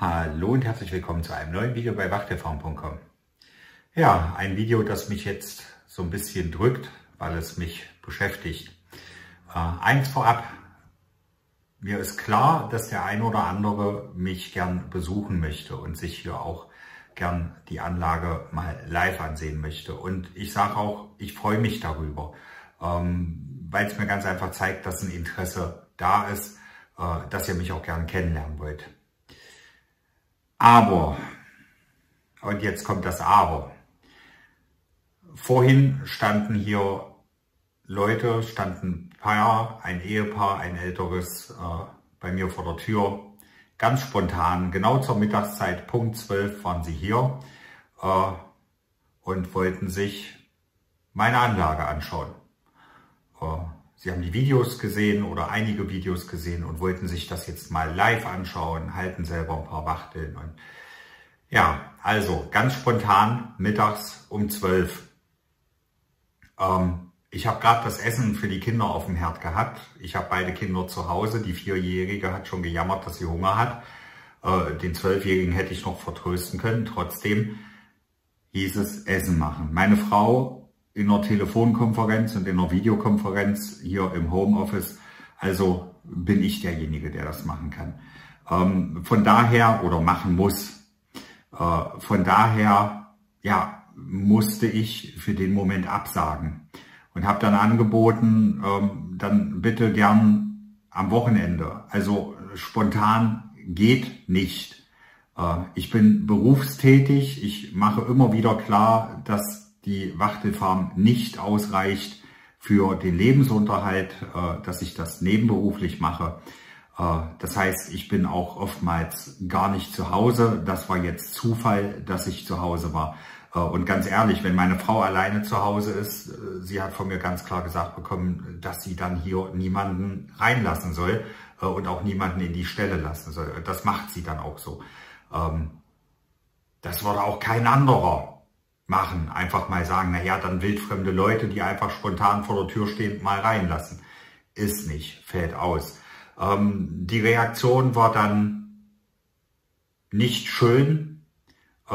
Hallo und herzlich willkommen zu einem neuen Video bei wachtelfarm.com. Ja, ein Video, das mich jetzt so ein bisschen drückt, weil es mich beschäftigt. Äh, eins vorab, mir ist klar, dass der ein oder andere mich gern besuchen möchte und sich hier auch gern die Anlage mal live ansehen möchte. Und ich sage auch, ich freue mich darüber, ähm, weil es mir ganz einfach zeigt, dass ein Interesse da ist, äh, dass ihr mich auch gern kennenlernen wollt. Aber, und jetzt kommt das Aber. Vorhin standen hier Leute, standen ein Paar, ein Ehepaar, ein älteres, äh, bei mir vor der Tür. Ganz spontan, genau zur Mittagszeit, Punkt 12 waren sie hier äh, und wollten sich meine Anlage anschauen. Äh, Sie haben die Videos gesehen oder einige Videos gesehen und wollten sich das jetzt mal live anschauen, halten selber ein paar Wachteln. Und ja, also ganz spontan mittags um 12. Ähm, ich habe gerade das Essen für die Kinder auf dem Herd gehabt. Ich habe beide Kinder zu Hause. Die Vierjährige hat schon gejammert, dass sie Hunger hat. Äh, den Zwölfjährigen hätte ich noch vertrösten können. Trotzdem hieß es Essen machen. Meine Frau in einer Telefonkonferenz und in einer Videokonferenz hier im Homeoffice. Also bin ich derjenige, der das machen kann. Ähm, von daher oder machen muss. Äh, von daher, ja, musste ich für den Moment absagen und habe dann angeboten, ähm, dann bitte gern am Wochenende. Also spontan geht nicht. Äh, ich bin berufstätig. Ich mache immer wieder klar, dass die Wachtelfarm nicht ausreicht für den Lebensunterhalt, äh, dass ich das nebenberuflich mache. Äh, das heißt, ich bin auch oftmals gar nicht zu Hause. Das war jetzt Zufall, dass ich zu Hause war. Äh, und ganz ehrlich, wenn meine Frau alleine zu Hause ist, sie hat von mir ganz klar gesagt bekommen, dass sie dann hier niemanden reinlassen soll und auch niemanden in die Stelle lassen soll. Das macht sie dann auch so. Ähm, das wurde auch kein anderer machen. Einfach mal sagen, na ja, dann wildfremde Leute, die einfach spontan vor der Tür stehen, mal reinlassen. Ist nicht, fällt aus. Ähm, die Reaktion war dann nicht schön. Äh,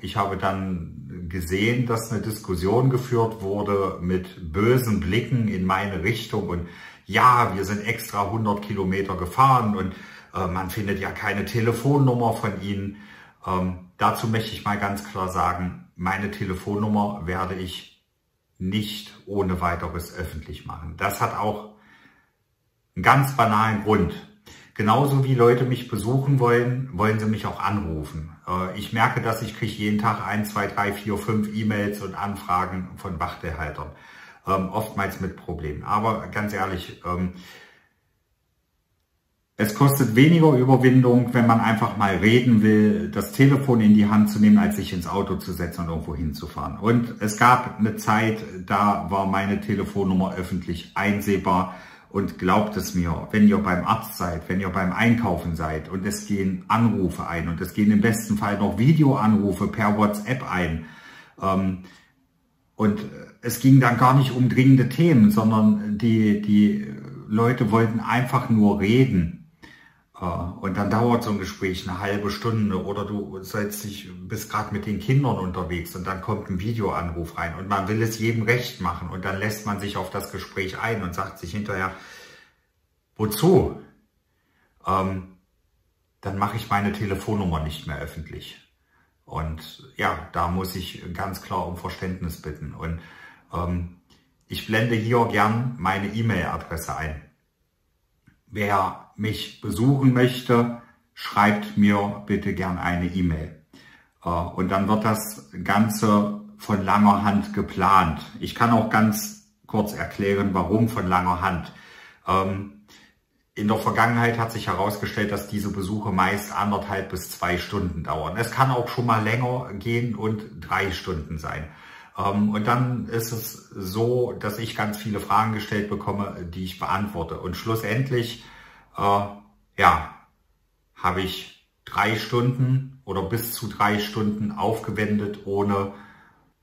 ich habe dann gesehen, dass eine Diskussion geführt wurde mit bösen Blicken in meine Richtung und ja, wir sind extra 100 Kilometer gefahren und äh, man findet ja keine Telefonnummer von ihnen. Ähm, dazu möchte ich mal ganz klar sagen, meine Telefonnummer werde ich nicht ohne weiteres öffentlich machen. Das hat auch einen ganz banalen Grund. Genauso wie Leute mich besuchen wollen, wollen sie mich auch anrufen. Äh, ich merke, dass ich kriege jeden Tag ein, zwei, drei, vier, fünf E-Mails und Anfragen von Wachtelhaltern. Ähm, oftmals mit Problemen. Aber ganz ehrlich, ähm, es kostet weniger Überwindung, wenn man einfach mal reden will, das Telefon in die Hand zu nehmen, als sich ins Auto zu setzen und irgendwo hinzufahren. Und es gab eine Zeit, da war meine Telefonnummer öffentlich einsehbar. Und glaubt es mir, wenn ihr beim Arzt seid, wenn ihr beim Einkaufen seid und es gehen Anrufe ein und es gehen im besten Fall noch Videoanrufe per WhatsApp ein. Ähm, und es ging dann gar nicht um dringende Themen, sondern die, die Leute wollten einfach nur reden. Und dann dauert so ein Gespräch eine halbe Stunde oder du setzt dich, bist gerade mit den Kindern unterwegs und dann kommt ein Videoanruf rein und man will es jedem recht machen und dann lässt man sich auf das Gespräch ein und sagt sich hinterher, wozu? Ähm, dann mache ich meine Telefonnummer nicht mehr öffentlich. Und ja, da muss ich ganz klar um Verständnis bitten. Und ähm, ich blende hier gern meine E-Mail-Adresse ein. Wer mich besuchen möchte, schreibt mir bitte gern eine E-Mail. Äh, und dann wird das Ganze von langer Hand geplant. Ich kann auch ganz kurz erklären, warum von langer Hand. Ähm, in der Vergangenheit hat sich herausgestellt, dass diese Besuche meist anderthalb bis zwei Stunden dauern. Es kann auch schon mal länger gehen und drei Stunden sein. Ähm, und dann ist es so, dass ich ganz viele Fragen gestellt bekomme, die ich beantworte. Und schlussendlich, äh, ja, habe ich drei Stunden oder bis zu drei Stunden aufgewendet ohne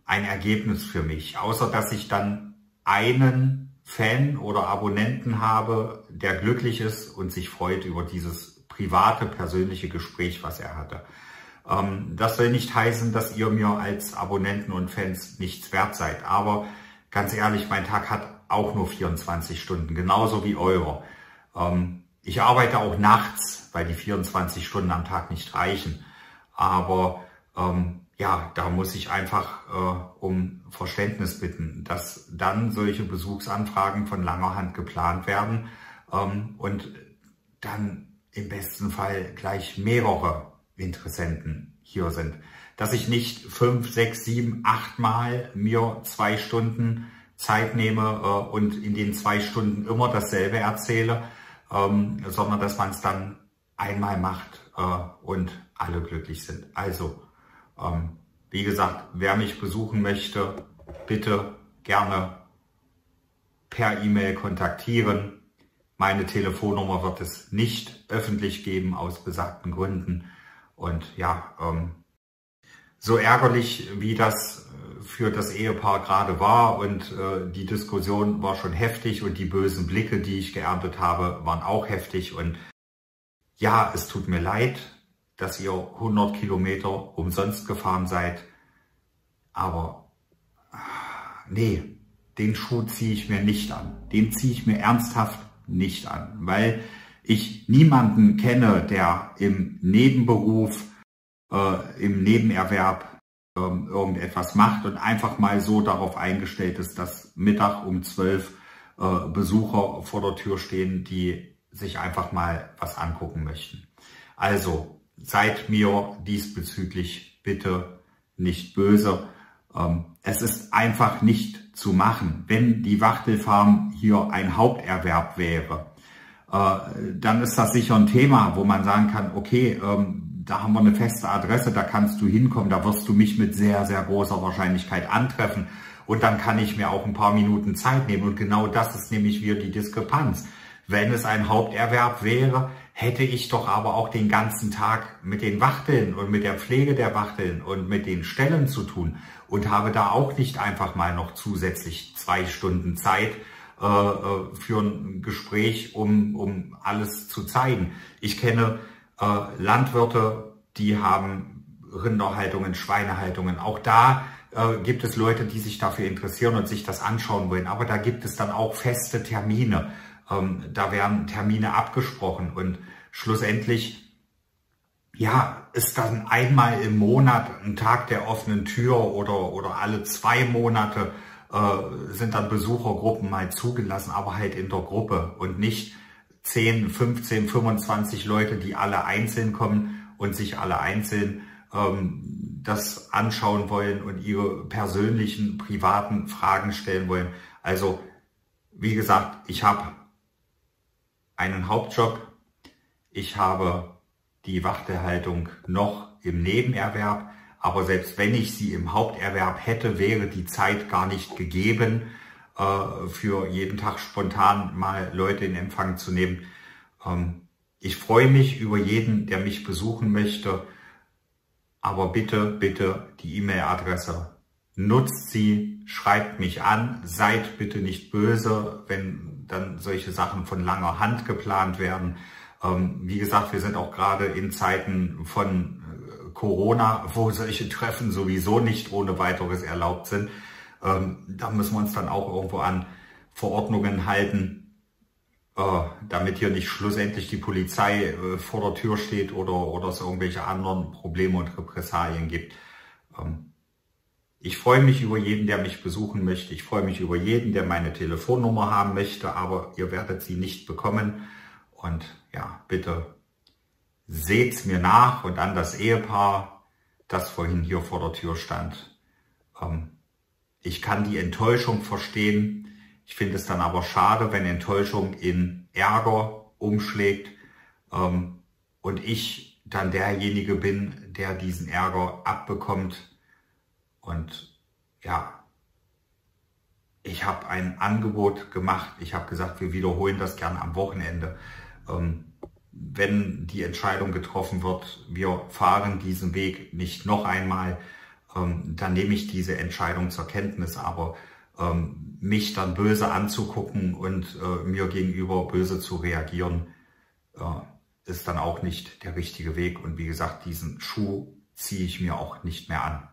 ein Ergebnis für mich. Außer dass ich dann einen Fan oder Abonnenten habe, der glücklich ist und sich freut über dieses private, persönliche Gespräch, was er hatte. Ähm, das soll nicht heißen, dass ihr mir als Abonnenten und Fans nichts wert seid. Aber ganz ehrlich, mein Tag hat auch nur 24 Stunden, genauso wie eure. Ähm, ich arbeite auch nachts, weil die 24 Stunden am Tag nicht reichen. Aber ähm, ja, da muss ich einfach äh, um Verständnis bitten, dass dann solche Besuchsanfragen von langer Hand geplant werden und dann im besten Fall gleich mehrere Interessenten hier sind. Dass ich nicht fünf, sechs, sieben, acht Mal mir zwei Stunden Zeit nehme äh, und in den zwei Stunden immer dasselbe erzähle, ähm, sondern dass man es dann einmal macht äh, und alle glücklich sind. Also, ähm, wie gesagt, wer mich besuchen möchte, bitte gerne per E-Mail kontaktieren. Meine Telefonnummer wird es nicht öffentlich geben aus besagten Gründen. Und ja, ähm, so ärgerlich wie das äh, für das Ehepaar gerade war und äh, die Diskussion war schon heftig und die bösen Blicke, die ich geerntet habe, waren auch heftig und ja, es tut mir leid, dass ihr 100 Kilometer umsonst gefahren seid, aber nee, den Schuh ziehe ich mir nicht an. Den ziehe ich mir ernsthaft nicht an, weil ich niemanden kenne, der im Nebenberuf, äh, im Nebenerwerb äh, irgendetwas macht und einfach mal so darauf eingestellt ist, dass Mittag um zwölf äh, Besucher vor der Tür stehen, die sich einfach mal was angucken möchten. Also seid mir diesbezüglich bitte nicht böse. Ähm, es ist einfach nicht zu machen. Wenn die Wachtelfarm hier ein Haupterwerb wäre, dann ist das sicher ein Thema, wo man sagen kann, okay, ähm, da haben wir eine feste Adresse, da kannst du hinkommen, da wirst du mich mit sehr, sehr großer Wahrscheinlichkeit antreffen und dann kann ich mir auch ein paar Minuten Zeit nehmen und genau das ist nämlich wieder die Diskrepanz. Wenn es ein Haupterwerb wäre, hätte ich doch aber auch den ganzen Tag mit den Wachteln und mit der Pflege der Wachteln und mit den Stellen zu tun und habe da auch nicht einfach mal noch zusätzlich zwei Stunden Zeit, äh, äh, für ein Gespräch, um, um alles zu zeigen. Ich kenne äh, Landwirte, die haben Rinderhaltungen, Schweinehaltungen. Auch da äh, gibt es Leute, die sich dafür interessieren und sich das anschauen wollen. Aber da gibt es dann auch feste Termine. Ähm, da werden Termine abgesprochen und schlussendlich ja, ist dann einmal im Monat ein Tag der offenen Tür oder, oder alle zwei Monate äh, sind dann Besuchergruppen mal zugelassen, aber halt in der Gruppe und nicht 10, 15, 25 Leute, die alle einzeln kommen und sich alle einzeln ähm, das anschauen wollen und ihre persönlichen, privaten Fragen stellen wollen. Also, wie gesagt, ich habe einen Hauptjob, ich habe die Wachtelhaltung noch im Nebenerwerb, aber selbst wenn ich sie im Haupterwerb hätte, wäre die Zeit gar nicht gegeben, äh, für jeden Tag spontan mal Leute in Empfang zu nehmen. Ähm, ich freue mich über jeden, der mich besuchen möchte. Aber bitte, bitte die E-Mail-Adresse. Nutzt sie, schreibt mich an, seid bitte nicht böse, wenn dann solche Sachen von langer Hand geplant werden. Ähm, wie gesagt, wir sind auch gerade in Zeiten von Corona, wo solche Treffen sowieso nicht ohne weiteres erlaubt sind. Ähm, da müssen wir uns dann auch irgendwo an Verordnungen halten, äh, damit hier nicht schlussendlich die Polizei äh, vor der Tür steht oder, oder es irgendwelche anderen Probleme und Repressalien gibt. Ähm, ich freue mich über jeden, der mich besuchen möchte. Ich freue mich über jeden, der meine Telefonnummer haben möchte, aber ihr werdet sie nicht bekommen. Und ja, bitte seht's mir nach und an das Ehepaar, das vorhin hier vor der Tür stand. Ähm, ich kann die Enttäuschung verstehen. Ich finde es dann aber schade, wenn Enttäuschung in Ärger umschlägt ähm, und ich dann derjenige bin, der diesen Ärger abbekommt. Und ja, ich habe ein Angebot gemacht. Ich habe gesagt, wir wiederholen das gern am Wochenende. Ähm, wenn die Entscheidung getroffen wird, wir fahren diesen Weg nicht noch einmal, ähm, dann nehme ich diese Entscheidung zur Kenntnis. Aber ähm, mich dann böse anzugucken und äh, mir gegenüber böse zu reagieren, äh, ist dann auch nicht der richtige Weg. Und wie gesagt, diesen Schuh ziehe ich mir auch nicht mehr an.